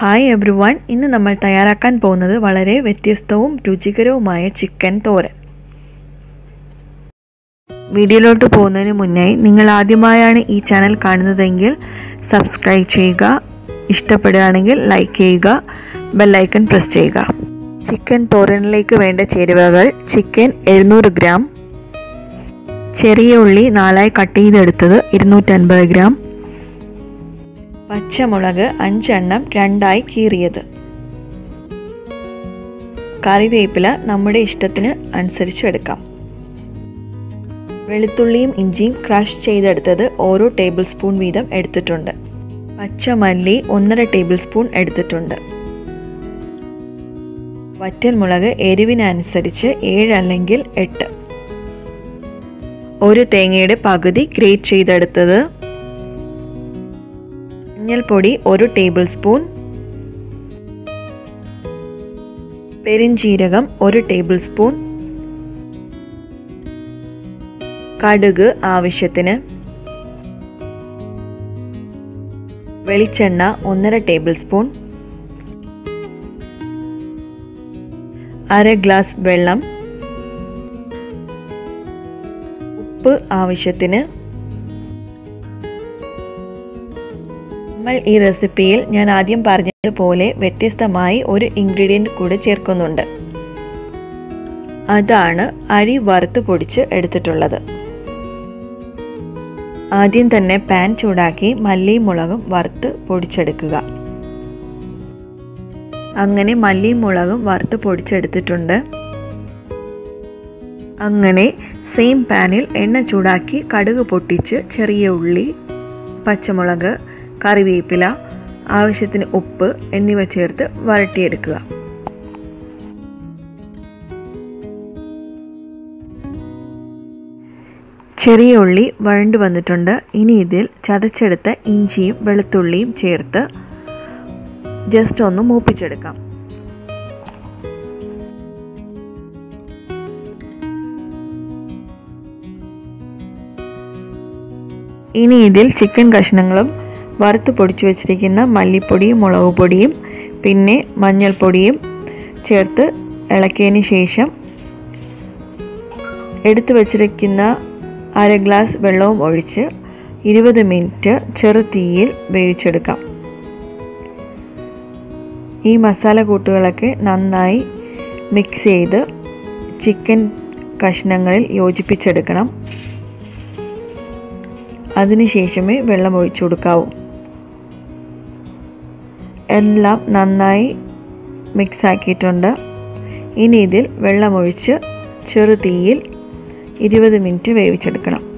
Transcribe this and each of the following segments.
Hi every one ഇന്ന് നമ്മൾ തയ്യാറാക്കാൻ പോകുന്നത് വളരെ വ്യത്യസ്തവും രുചികരവുമായ ചിക്കൻ തോരൻ. വീഡിയോയിലോട്ട് പോകുന്നതിന് മുന്നേ നിങ്ങൾ ആദ്യമായാണ് ഈ ചാനൽ കാണുന്നതെങ്കിൽ സബ്സ്ക്രൈബ് ചെയ്യുക ഇഷ്ടപ്പെടുകയാണെങ്കിൽ ലൈക്ക് ചെയ്യുക ബെല്ലൈക്കൺ പ്രസ് ചെയ്യുക. ചിക്കൻ തോരനിലേക്ക് വേണ്ട ചേരുവകൾ ചിക്കൻ എഴുന്നൂറ് ഗ്രാം ചെറിയ ഉള്ളി നാലായി കട്ട് ചെയ്തെടുത്തത് ഇരുന്നൂറ്റൻപത് ഗ്രാം പച്ചമുളക് അഞ്ചെണ്ണം രണ്ടായി കീറിയത്. കറിവേപ്പില നമ്മുടെ ഇഷ്ടത്തിന് അനുസരിച്ച് എടുക്കാം. വെളുത്തുള്ളിയും ഇഞ്ചിയും ക്രഷ് ചെയ്തെടുത്തത് ഓരോ ടേബിൾ സ്പൂൺ വീതം എടുത്തിട്ടുണ്ട്. പച്ചമല്ലി ഒന്നര ടേബിൾ സ്പൂൺ എടുത്തിട്ടുണ്ട്. വറ്റൽമുളക് എരിവിനനുസരിച്ച് ഏഴ് അല്ലെങ്കിൽ എട്ട്. ഒരു തേങ്ങയുടെ പകുതി ഗ്രേറ്റ് ചെയ്തെടുത്തത് മഞ്ഞൾപ്പൊടി ഒരു ടേബിൾ സ്പൂൺ. പെരിഞ്ചീരകം ഒരു ടേബിൾ സ്പൂൺ. കടുക് ആവശ്യത്തിന്. വെളിച്ചെണ്ണ ഒന്നര ടേബിൾ സ്പൂൺ. അര ഗ്ലാസ് വെള്ളം. ഉപ്പ് ആവശ്യത്തിന്. ഈ റെസിപ്പിയിൽ ഞാൻ ആദ്യം പറഞ്ഞതുപോലെ വ്യത്യസ്തമായി ഒരു ഇൻഗ്രീഡിയന്റ് കൂടെ ചേർക്കുന്നുണ്ട്. അതാണ് അരി വറുത്ത് പൊടിച്ച് എടുത്തിട്ടുള്ളത്. ആദ്യം തന്നെ പാൻ ചൂടാക്കി മല്ലിയും മുളകും വറുത്ത് പൊടിച്ചെടുക്കുക. അങ്ങനെ മല്ലിയും മുളകും വറുത്ത് പൊടിച്ചെടുത്തിട്ടുണ്ട്. അങ്ങനെ സെയിം പാനിൽ എണ്ണ ചൂടാക്കി കടുക് പൊട്ടിച്ച് ചെറിയ ഉള്ളി പച്ചമുളക് കറിവേപ്പില ആവശ്യത്തിന് ഉപ്പ് എന്നിവ ചേർത്ത് വരട്ടിയെടുക്കുക. ചെറിയ ഉള്ളി വഴണ്ടു വന്നിട്ടുണ്ട്. ഇനി ഇതിൽ ചതച്ചെടുത്ത ഇഞ്ചിയും വെളുത്തുള്ളിയും ചേർത്ത് ജസ്റ്റ് ഒന്ന് മൂപ്പിച്ചെടുക്കാം. ഇനി ഇതിൽ ചിക്കൻ കഷ്ണങ്ങളും വറുത്ത് പൊടിച്ചു വെച്ചിരിക്കുന്ന മല്ലിപ്പൊടിയും മുളക് പൊടിയും പിന്നെ മഞ്ഞൾപ്പൊടിയും ചേർത്ത് ഇളക്കിയതിന് ശേഷം എടുത്തു വച്ചിരിക്കുന്ന അര ഗ്ലാസ് വെള്ളവും ഒഴിച്ച് ഇരുപത് മിനിറ്റ് ചെറു തീയിൽ വേവിച്ചെടുക്കാം. ഈ മസാല കൂട്ടുകളൊക്കെ നന്നായി മിക്സ് ചെയ്ത് ചിക്കൻ കഷ്ണങ്ങളിൽ യോജിപ്പിച്ചെടുക്കണം. അതിനുശേഷമേ വെള്ളം ഒഴിച്ചു കൊടുക്കാവൂ. എല്ലാം നന്നായി മിക്സ് ആക്കിയിട്ടുണ്ട് ഇനി ഇതിൽ വെള്ളമൊഴിച്ച് ചെറു തീയിൽ ഇരുപത് മിനിറ്റ് വേവിച്ചെടുക്കണം.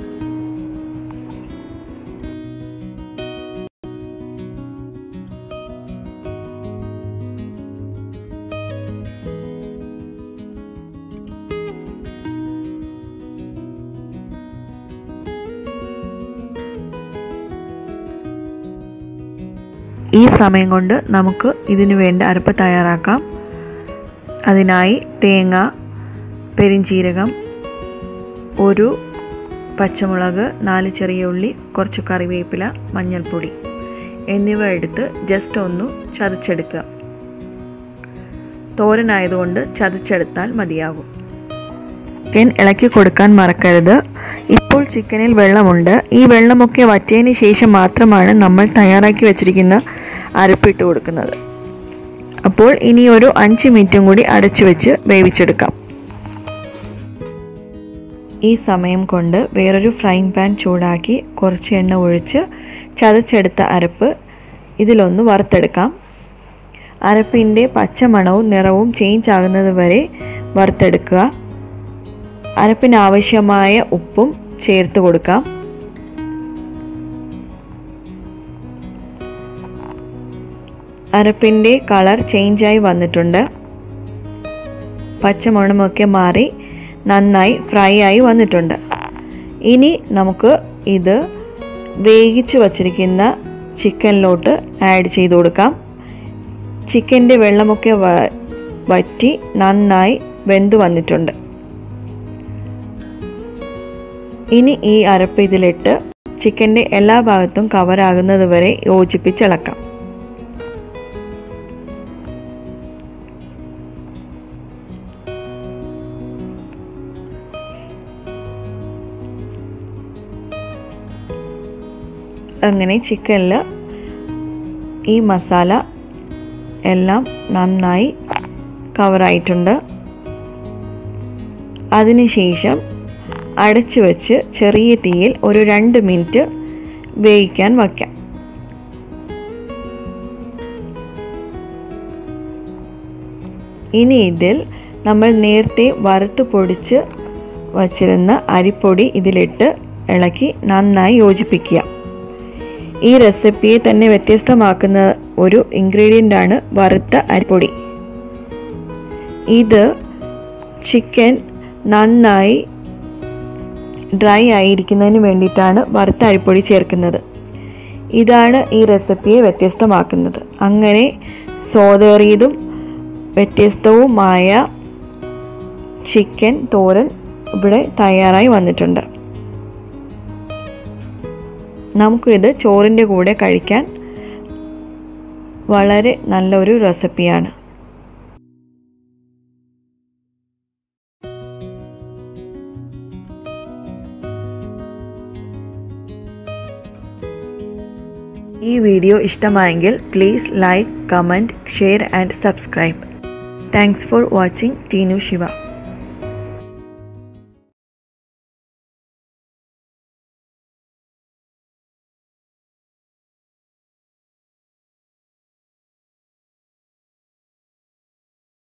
ഈ സമയം കൊണ്ട് നമുക്ക് ഇതിനു വേണ്ട അരപ്പ് തയ്യാറാക്കാം. അതിനായി തേങ്ങ പെരിഞ്ചീരകം ഒരു പച്ചമുളക് നാല് ചെറിയ ഉള്ളി കുറച്ച് കറിവേപ്പില മഞ്ഞൾപ്പൊടി എന്നിവ എടുത്ത് ജസ്റ്റ് ഒന്ന് ചതച്ചെടുക്കുക. തോരനായതുകൊണ്ട് ചതച്ചെടുത്താൽ മതിയാകും. ചിക്കൻ ഇളക്കി കൊടുക്കാൻ മറക്കരുത്. ഇപ്പോൾ ചിക്കനിൽ വെള്ളമുണ്ട്. ഈ വെള്ളമൊക്കെ വറ്റിയതിന് ശേഷം മാത്രമാണ് നമ്മൾ തയ്യാറാക്കി വെച്ചിരിക്കുന്ന അരപ്പിട്ട് കൊടുക്കുന്നത്. അപ്പോൾ ഇനി ഒരു അഞ്ച് മിനിറ്റും കൂടി അടച്ചു വെച്ച് വേവിച്ചെടുക്കാം. ഈ സമയം കൊണ്ട് വേറൊരു ഫ്രൈങ് പാൻ ചൂടാക്കി കുറച്ച് എണ്ണ ഒഴിച്ച് ചതച്ചെടുത്ത അരപ്പ് ഇതിലൊന്ന് വറുത്തെടുക്കാം. അരപ്പിന്റെ പച്ചമണവും നിറവും ചേഞ്ച് ആകുന്നത് വരെ വറുത്തെടുക്കുക. അരപ്പിന് ആവശ്യമായ ഉപ്പും ചേർത്ത് കൊടുക്കാം. അരപ്പിന്റെ കളർ ചേഞ്ചായി വന്നിട്ടുണ്ട്. പച്ചമണമൊക്കെ മാറി നന്നായി ഫ്രൈ ആയി വന്നിട്ടുണ്ട്. ഇനി നമുക്ക് ഇത് വേവിച്ച് വച്ചിരിക്കുന്ന ചിക്കനിലോട്ട് ആഡ് ചെയ്ത് കൊടുക്കാം. ചിക്കന്റെ വെള്ളമൊക്കെ വറ്റി നന്നായി വെന്ത് വന്നിട്ടുണ്ട്. ഇനി ഈ അരപ്പ് ഇതിലിട്ട് ചിക്കന്റെ എല്ലാ ഭാഗത്തും കവറാകുന്നത് വരെ യോജിപ്പിച്ചിളക്കാം. അങ്ങനെ ചിക്കനിൽ ഈ മസാല എല്ലാം നന്നായി കവറായിട്ടുണ്ട് അതിനുശേഷം അടച്ചു വെച്ച് ചെറിയ തീയിൽ ഒരു രണ്ട് മിനിറ്റ് വേവിക്കാൻ വയ്ക്കാം. ഇനി ഇതിൽ നമ്മൾ നേരത്തെ വറുത്ത് പൊടിച്ച് വച്ചിരുന്ന അരിപ്പൊടി ഇതിലിട്ട് ഇളക്കി നന്നായി യോജിപ്പിക്കുക. ഈ റെസിപ്പിയെ തന്നെ വ്യത്യസ്തമാക്കുന്ന ഒരു ഇൻഗ്രീഡിയന്റ് ആണ് വറുത്ത അരിപ്പൊടി. ഇത് ചിക്കൻ നന്നായി ഡ്രൈ ആയിരിക്കുന്നതിന് വേണ്ടിയിട്ടാണ് വറുത്ത അരിപ്പൊടി ചേർക്കുന്നത്. ഇതാണ് ഈ റെസിപ്പിയെ വ്യത്യസ്തമാക്കുന്നത്. അങ്ങനെ സ്വാദേറിയതും വ്യത്യസ്തവുമായ ചിക്കൻ തോരൻ ഇവിടെ തയ്യാറായി വന്നിട്ടുണ്ട്. നമുക്കിത് ചോറിന്റെ കൂടെ കഴിക്കാൻ വളരെ നല്ലൊരു റെസിപ്പിയാണ്. ഈ വീഡിയോ ഇഷ്ടമായെങ്കിൽ please like comment share and subscribe thanks for watching Teenu Shiva